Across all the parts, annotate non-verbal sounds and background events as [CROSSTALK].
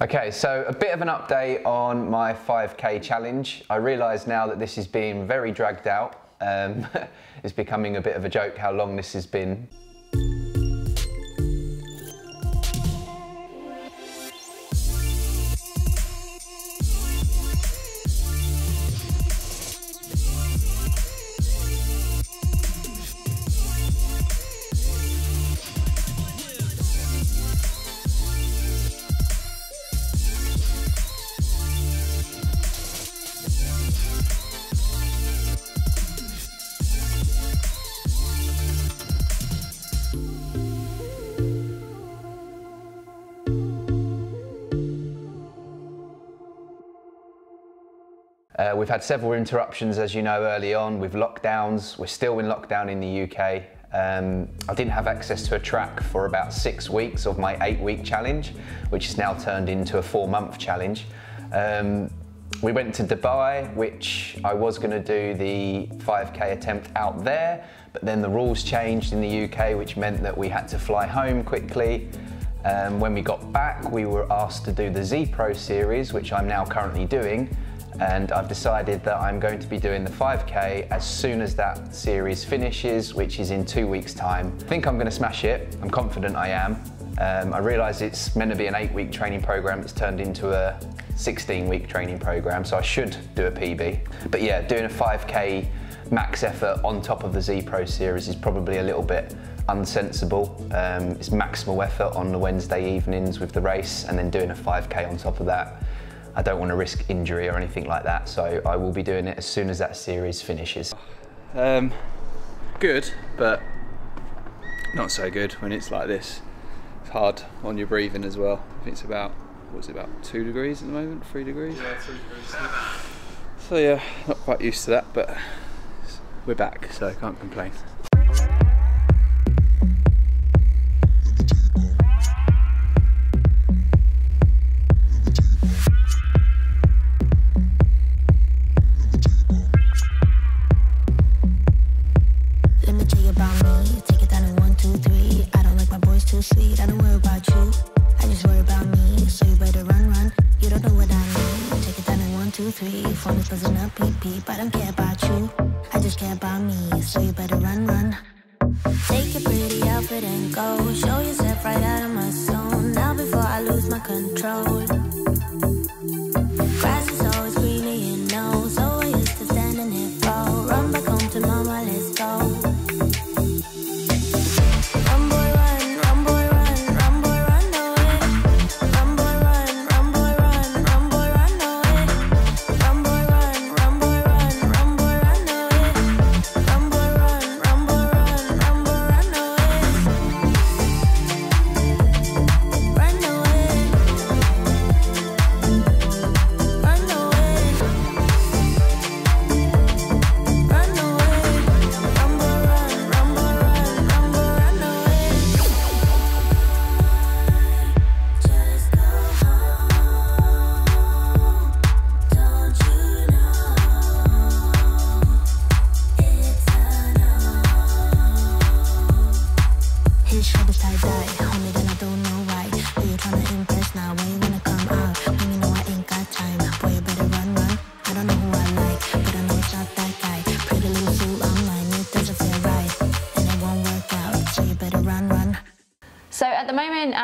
Okay, so a bit of an update on my 5k challenge. I realise now that this is being very dragged out. Um, [LAUGHS] it's becoming a bit of a joke how long this has been. Uh, we've had several interruptions, as you know, early on with lockdowns. We're still in lockdown in the UK. Um, I didn't have access to a track for about six weeks of my eight week challenge, which has now turned into a four month challenge. Um, we went to Dubai, which I was going to do the 5k attempt out there, but then the rules changed in the UK, which meant that we had to fly home quickly. Um, when we got back, we were asked to do the Z Pro series, which I'm now currently doing and I've decided that I'm going to be doing the 5K as soon as that series finishes, which is in two weeks time. I think I'm going to smash it. I'm confident I am. Um, I realise it's meant to be an eight week training program that's turned into a 16 week training program, so I should do a PB. But yeah, doing a 5K max effort on top of the Z Pro series is probably a little bit unsensible. Um, it's maximal effort on the Wednesday evenings with the race and then doing a 5K on top of that. I don't want to risk injury or anything like that, so I will be doing it as soon as that series finishes. Um, good, but not so good when it's like this. It's hard on your breathing as well. I think it's about, what's it, about two degrees at the moment, three degrees? Yeah, three degrees. So yeah, not quite used to that, but we're back, so I can't complain. rappers in a PP, but I don't care about you. I just care about me, so you better run, run. Take your pretty outfit and go. Show yourself right out of my zone. Now before I lose my control.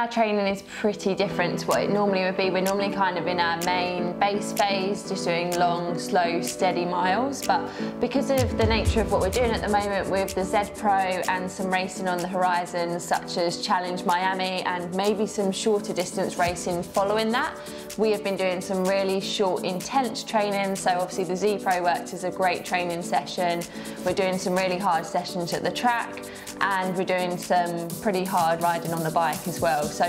Our training is pretty different to what it normally would be. We're normally kind of in our main base phase, just doing long, slow, steady miles. But because of the nature of what we're doing at the moment with the Z Pro and some racing on the horizon, such as Challenge Miami and maybe some shorter distance racing following that, we have been doing some really short, intense training. So obviously the Z Pro works as a great training session. We're doing some really hard sessions at the track and we're doing some pretty hard riding on the bike as well. So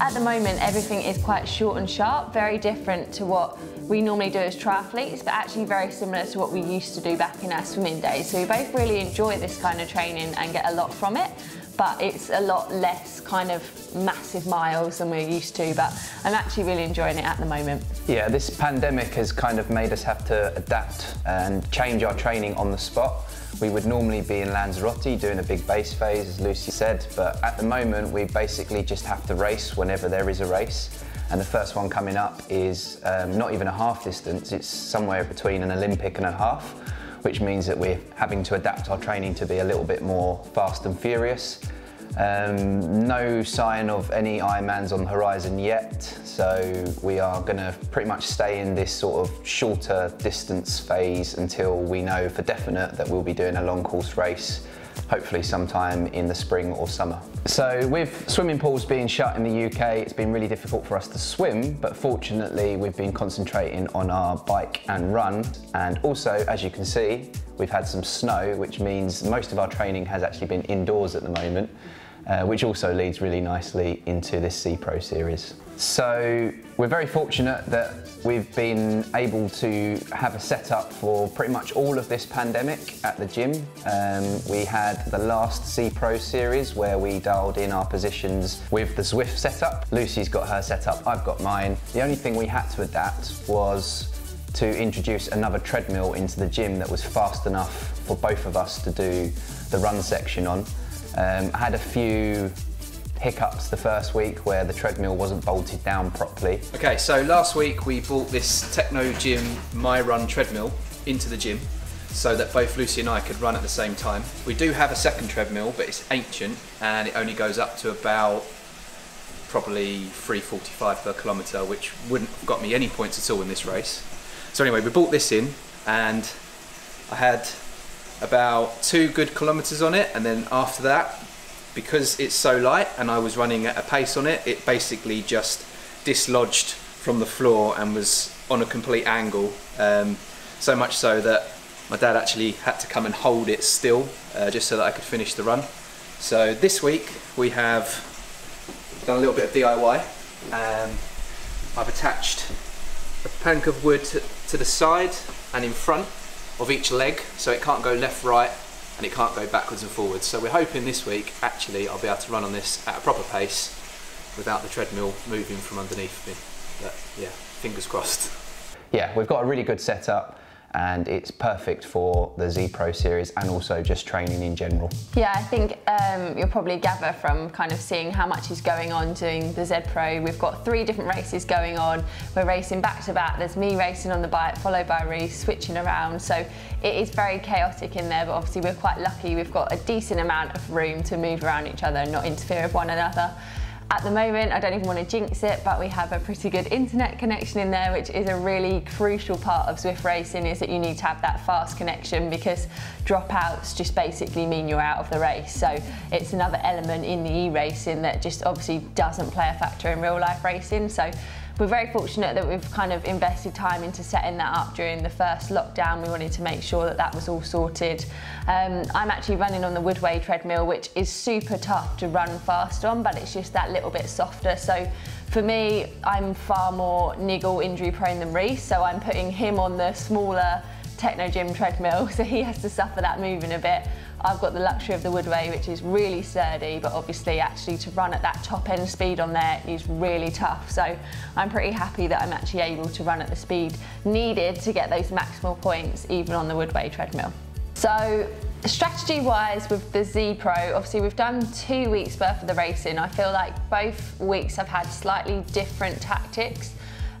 at the moment, everything is quite short and sharp, very different to what we normally do as triathletes, but actually very similar to what we used to do back in our swimming days. So we both really enjoy this kind of training and get a lot from it but it's a lot less kind of massive miles than we're used to, but I'm actually really enjoying it at the moment. Yeah, this pandemic has kind of made us have to adapt and change our training on the spot. We would normally be in Lanzarote doing a big base phase, as Lucy said, but at the moment we basically just have to race whenever there is a race. and the first one coming up is um, not even a half distance, it's somewhere between an Olympic and a half, which means that we're having to adapt our training to be a little bit more fast and furious. Um, no sign of any Ironmans on the horizon yet, so we are going to pretty much stay in this sort of shorter distance phase until we know for definite that we'll be doing a long course race hopefully sometime in the spring or summer. So with swimming pools being shut in the UK, it's been really difficult for us to swim, but fortunately we've been concentrating on our bike and run. And also, as you can see, we've had some snow, which means most of our training has actually been indoors at the moment uh, which also leads really nicely into this Z Pro series. So we're very fortunate that we've been able to have a setup for pretty much all of this pandemic at the gym. Um, we had the last Z Pro series where we dialed in our positions with the Zwift setup. Lucy's got her setup, I've got mine. The only thing we had to adapt was to introduce another treadmill into the gym that was fast enough for both of us to do the run section on. Um, I had a few hiccups the first week where the treadmill wasn't bolted down properly. Okay, so last week we brought this Techno Gym My Run treadmill into the gym so that both Lucy and I could run at the same time. We do have a second treadmill, but it's ancient and it only goes up to about probably 345 per kilometre, which wouldn't have got me any points at all in this race. So anyway, we brought this in and I had about two good kilometers on it and then after that because it's so light and I was running at a pace on it it basically just dislodged from the floor and was on a complete angle um, so much so that my dad actually had to come and hold it still uh, just so that I could finish the run. So this week we have done a little bit of DIY um, I've attached a plank of wood to, to the side and in front of each leg so it can't go left right and it can't go backwards and forwards. So we're hoping this week actually I'll be able to run on this at a proper pace without the treadmill moving from underneath me. But yeah fingers crossed. Yeah we've got a really good setup and it's perfect for the Z Pro series and also just training in general. Yeah, I think um, you'll probably gather from kind of seeing how much is going on doing the Z Pro. We've got three different races going on. We're racing back to back. There's me racing on the bike, followed by Reece switching around. So it is very chaotic in there, but obviously we're quite lucky. We've got a decent amount of room to move around each other and not interfere with one another. At the moment, I don't even want to jinx it, but we have a pretty good internet connection in there, which is a really crucial part of Zwift racing is that you need to have that fast connection because dropouts just basically mean you're out of the race. So it's another element in the e-racing that just obviously doesn't play a factor in real life racing. So we're very fortunate that we've kind of invested time into setting that up during the first lockdown. We wanted to make sure that that was all sorted. Um, I'm actually running on the Woodway treadmill, which is super tough to run fast on, but it's just that little bit softer. So for me, I'm far more niggle injury prone than Reece, so I'm putting him on the smaller Technogym treadmill, [LAUGHS] so he has to suffer that moving a bit. I've got the luxury of the Woodway, which is really sturdy, but obviously actually to run at that top end speed on there is really tough. So I'm pretty happy that I'm actually able to run at the speed needed to get those maximal points, even on the Woodway treadmill. So strategy wise with the Z Pro, obviously we've done two weeks worth of the racing. I feel like both weeks I've had slightly different tactics.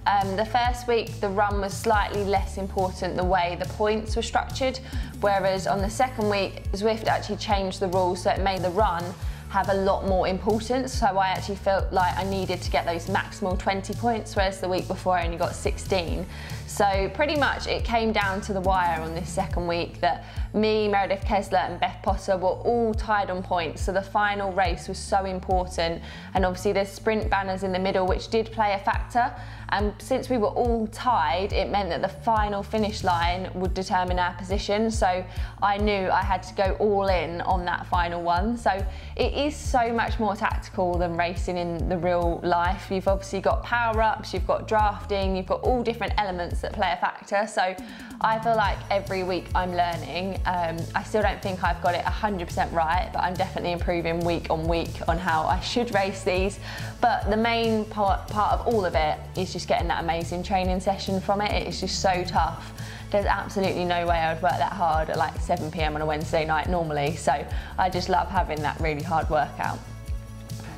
Um, the first week, the run was slightly less important the way the points were structured, whereas on the second week, Zwift actually changed the rules so it made the run have a lot more importance. So I actually felt like I needed to get those maximal 20 points, whereas the week before I only got 16. So pretty much it came down to the wire on this second week that me, Meredith Kessler and Beth Potter were all tied on points. So the final race was so important. And obviously there's sprint banners in the middle, which did play a factor. And since we were all tied, it meant that the final finish line would determine our position. So I knew I had to go all in on that final one. So it is so much more tactical than racing in the real life. You've obviously got power ups, you've got drafting, you've got all different elements that play a factor. So I feel like every week I'm learning. Um, I still don't think I've got it 100% right, but I'm definitely improving week on week on how I should race these. But the main part, part of all of it is just getting that amazing training session from it. It's just so tough. There's absolutely no way I would work that hard at like 7 p.m. on a Wednesday night normally. So I just love having that really hard workout.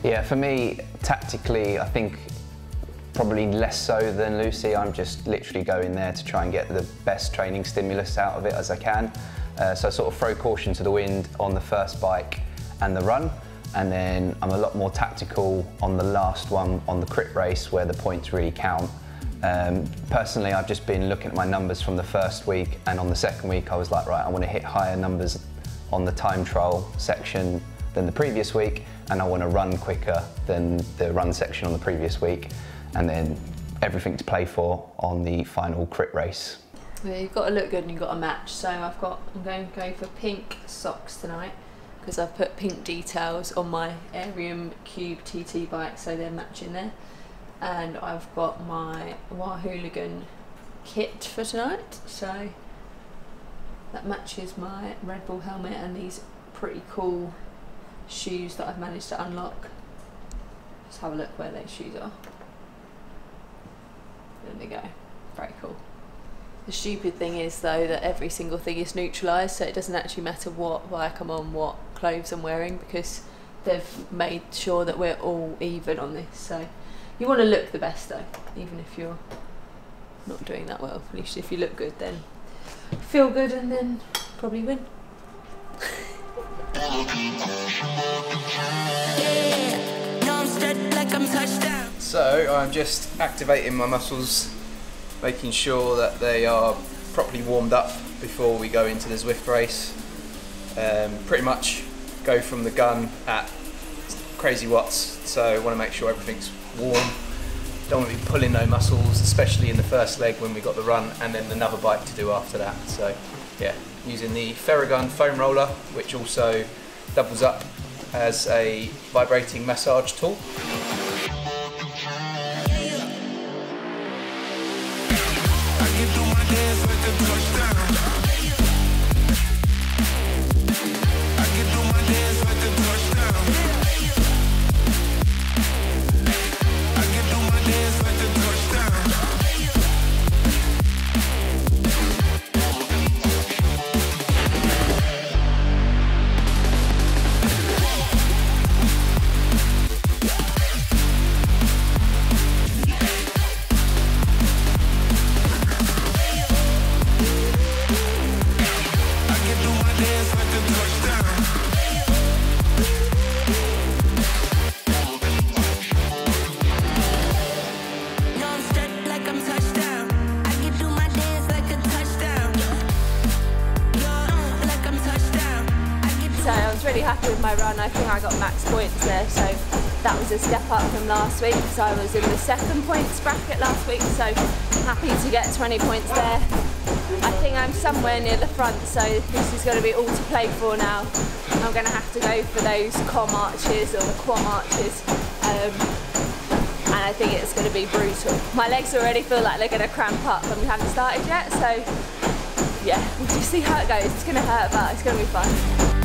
Yeah, for me, tactically, I think probably less so than Lucy. I'm just literally going there to try and get the best training stimulus out of it as I can. Uh, so I sort of throw caution to the wind on the first bike and the run. And then I'm a lot more tactical on the last one on the crit race where the points really count. Um, personally, I've just been looking at my numbers from the first week, and on the second week, I was like, right, I want to hit higher numbers on the time trial section than the previous week, and I want to run quicker than the run section on the previous week, and then everything to play for on the final crit race. Yeah, you've got to look good and you've got to match. So I've got, I'm going to go for pink socks tonight because I've put pink details on my Aerium Cube TT bike, so they're matching there and I've got my Wahooligan kit for tonight so that matches my Red Bull helmet and these pretty cool shoes that I've managed to unlock let's have a look where those shoes are they go. Very cool. The stupid thing is though that every single thing is neutralised so it doesn't actually matter what bike I'm on what clothes I'm wearing because they've made sure that we're all even on this. So you want to look the best though, even if you're not doing that well. At least if you look good, then feel good and then probably win. [LAUGHS] So I'm just activating my muscles, making sure that they are properly warmed up before we go into the Zwift race. Um, pretty much go from the gun at crazy watts, so I want to make sure everything's warm. Don't want to be pulling no muscles, especially in the first leg when we got the run, and then another bike to do after that. So, yeah, using the Theragun foam roller, which also doubles up as a vibrating massage tool. tempo já a step up from last week because I was in the second points bracket last week, so happy to get 20 points there. I think I'm somewhere near the front, so this is going to be all to play for now. I'm going to have to go for those KOM arches or the QOM arches. Um, and I think it's going to be brutal. My legs already feel like they're going to cramp up and we haven't started yet, so yeah, we'll just see how it goes. It's going to hurt, but it's going to be fun.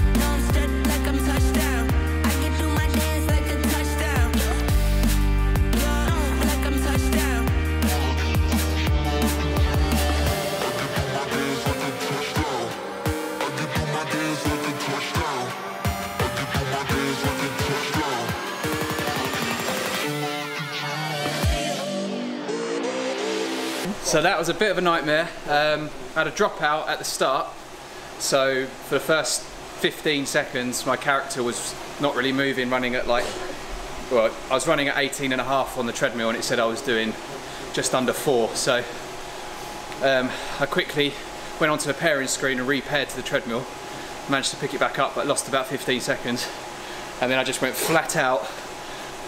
So that was a bit of a nightmare. Um, I had a dropout at the start. So for the first 15 seconds, my character was not really moving, running at like, well, I was running at 18 and a half on the treadmill and it said I was doing just under four. So um, I quickly went onto the pairing screen and repaired to the treadmill. Managed to pick it back up, but lost about 15 seconds. And then I just went flat out,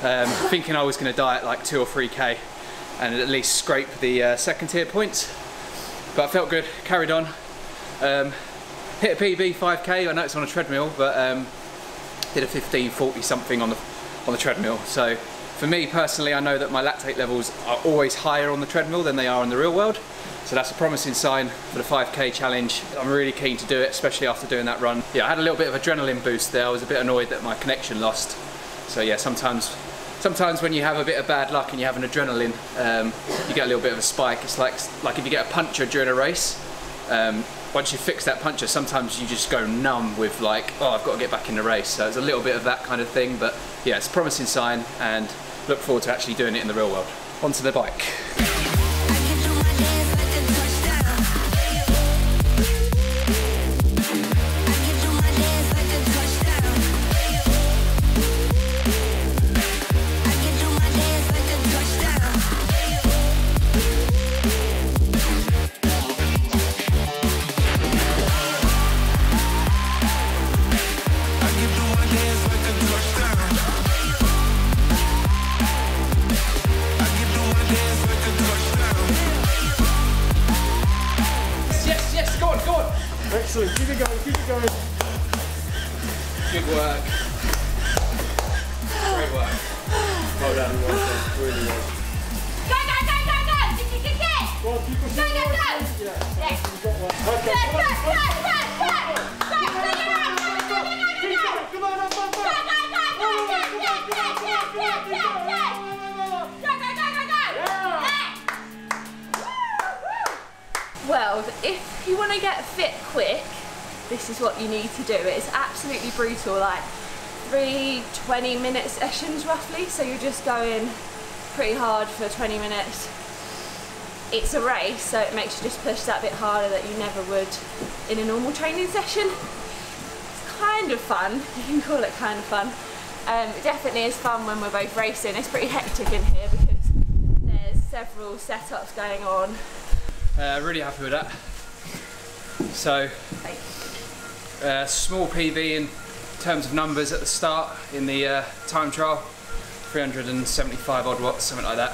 um, thinking I was gonna die at like two or 3K and at least scrape the uh, second tier points. But I felt good, carried on. Um, hit a PB 5k, I know it's on a treadmill, but um, did a 1540 something on the, on the treadmill. So for me personally, I know that my lactate levels are always higher on the treadmill than they are in the real world. So that's a promising sign for the 5k challenge. I'm really keen to do it, especially after doing that run. Yeah, I had a little bit of adrenaline boost there. I was a bit annoyed that my connection lost. So yeah, sometimes sometimes when you have a bit of bad luck and you have an adrenaline, um, you get a little bit of a spike. It's like like if you get a puncture during a race. Um, once you fix that puncture, sometimes you just go numb with like, oh, I've got to get back in the race. So it's a little bit of that kind of thing, but yeah, it's a promising sign and look forward to actually doing it in the real world. onto the bike. Excellent. Keep it going. Keep it going. Good work. Great work. Well done. Well done. Really well. Go, go, go, go, go! Kick, kick, kick, kick! Go on, keep Go, pushing. go, go! Yeah. Yes. You've got one. Go, Okay. go, Come go, on. go, go! Go, go, go, go, go, go, go, Keep go! going. Come on, up, up, Go, up. go, go, go, go, go, go, go, go, go, go! Go, go, go, go, go! Yeah. Well, if you want to get fit quick, this is what you need to do. It's absolutely brutal, like three 20 minute sessions roughly, so you're just going pretty hard for 20 minutes. It's a race, so it makes you just push that bit harder that you never would in a normal training session. It's kind of fun, [LAUGHS] you can call it kind of fun. Um, it definitely is fun when we're both racing. It's pretty hectic in here because there's several setups going on. Uh, really happy with that. So, uh, small PB in terms of numbers at the start in the uh, time trial, 375 odd watts, something like that.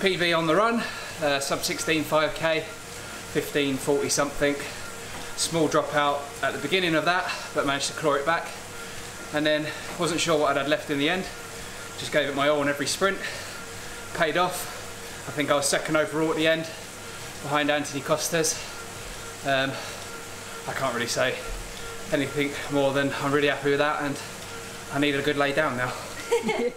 PB on the run, uh, sub 16 5k, 15 40 something. Small dropout at the beginning of that, but managed to claw it back. And then wasn't sure what I'd had left in the end. Just gave it my all on every sprint. Paid off. I think I was second overall at the end, behind Anthony Costas. Um, I can't really say anything more than I'm really happy with that, and I need a good lay down now. [LAUGHS]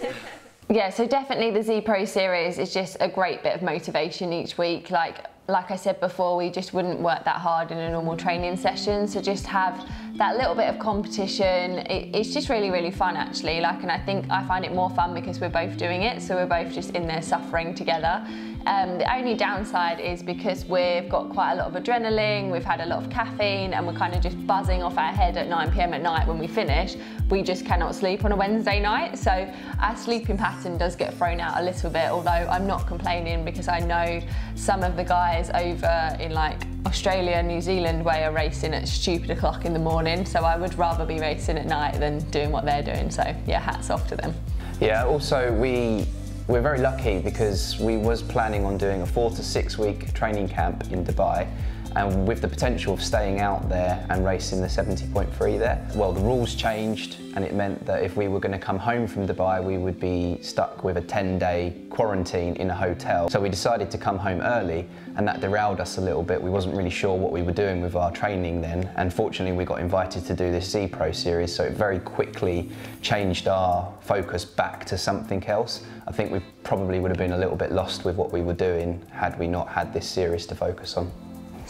Yeah, so definitely the Z Pro series is just a great bit of motivation each week. Like like I said before, we just wouldn't work that hard in a normal training session. So just have that little bit of competition. It, it's just really, really fun actually. Like, and I think I find it more fun because we're both doing it. So we're both just in there suffering together. Um, the only downside is because we've got quite a lot of adrenaline, we've had a lot of caffeine, and we're kind of just buzzing off our head at 9 pm at night when we finish. We just cannot sleep on a Wednesday night. So our sleeping pattern does get thrown out a little bit, although I'm not complaining because I know some of the guys over in like Australia, New Zealand way are racing at stupid o'clock in the morning. So I would rather be racing at night than doing what they're doing. So yeah, hats off to them. Yeah, also we we're very lucky because we was planning on doing a four to six week training camp in Dubai and with the potential of staying out there and racing the 70.3 there. Well, the rules changed and it meant that if we were going to come home from Dubai, we would be stuck with a 10 day quarantine in a hotel. So we decided to come home early and that derailed us a little bit. We wasn't really sure what we were doing with our training then. And fortunately, we got invited to do this Z Pro series, so it very quickly changed our focus back to something else. I think we probably would have been a little bit lost with what we were doing had we not had this series to focus on.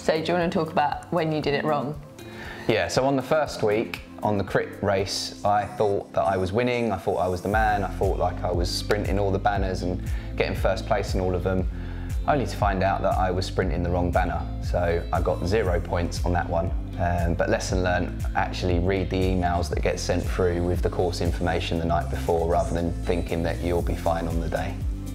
So do you want to talk about when you did it wrong? Yeah, so on the first week, on the crit race, I thought that I was winning, I thought I was the man, I thought like I was sprinting all the banners and getting first place in all of them, only to find out that I was sprinting the wrong banner. So I got zero points on that one. Um, but lesson learned, actually read the emails that get sent through with the course information the night before rather than thinking that you'll be fine on the day.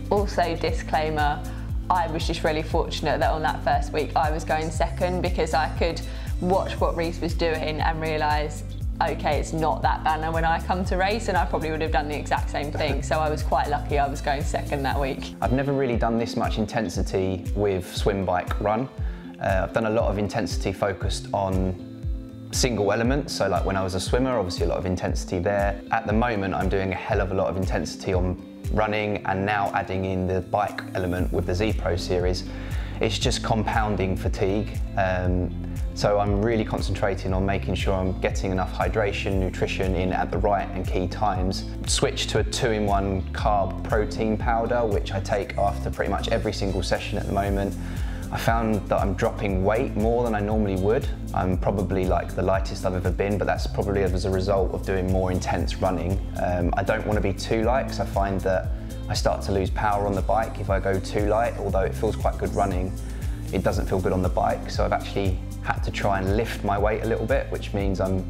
Also, disclaimer, I was just really fortunate that on that first week I was going second because I could watch what Reece was doing and realise, okay, it's not that banner when I come to race, and I probably would have done the exact same thing. So I was quite lucky I was going second that week. I've never really done this much intensity with swim bike run. Uh, I've done a lot of intensity focused on single elements. So like when I was a swimmer, obviously a lot of intensity there. At the moment, I'm doing a hell of a lot of intensity on running and now adding in the bike element with the Z Pro series. It's just compounding fatigue. Um, so I'm really concentrating on making sure I'm getting enough hydration, nutrition in at the right and key times. Switch to a two-in-one carb protein powder, which I take after pretty much every single session at the moment. I found that I'm dropping weight more than I normally would. I'm probably like the lightest I've ever been, but that's probably as a result of doing more intense running. Um, I don't want to be too light because I find that I start to lose power on the bike if I go too light, although it feels quite good running, it doesn't feel good on the bike. So I've actually had to try and lift my weight a little bit, which means I'm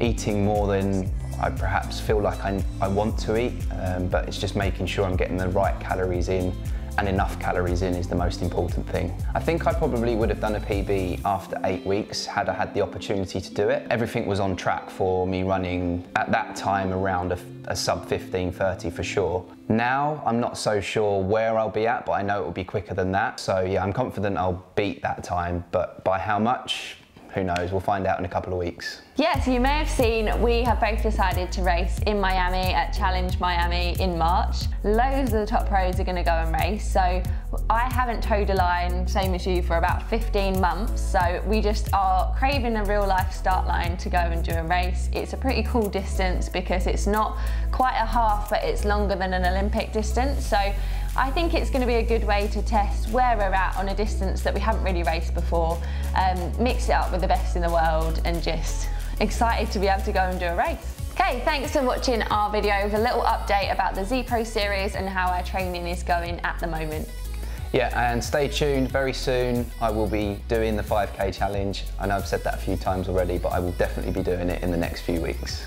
eating more than I perhaps feel like I, I want to eat, um, but it's just making sure I'm getting the right calories in and enough calories in is the most important thing. I think I probably would have done a PB after eight weeks had I had the opportunity to do it. Everything was on track for me running at that time around a, a sub 15.30 for sure. Now I'm not so sure where I'll be at, but I know it will be quicker than that. So yeah, I'm confident I'll beat that time, but by how much? Who knows? We'll find out in a couple of weeks. Yeah, so you may have seen we have both decided to race in Miami at Challenge Miami in March. Loads of the top pros are going to go and race. So I haven't towed a line, same as you, for about 15 months. So we just are craving a real life start line to go and do a race. It's a pretty cool distance because it's not quite a half, but it's longer than an Olympic distance. So I think it's going to be a good way to test where we're at on a distance that we haven't really raced before, um, mix it up with the best in the world and just excited to be able to go and do a race. Okay, thanks for watching our video with a little update about the Z Pro series and how our training is going at the moment. Yeah, and stay tuned. Very soon I will be doing the 5K challenge. I know I've said that a few times already, but I will definitely be doing it in the next few weeks.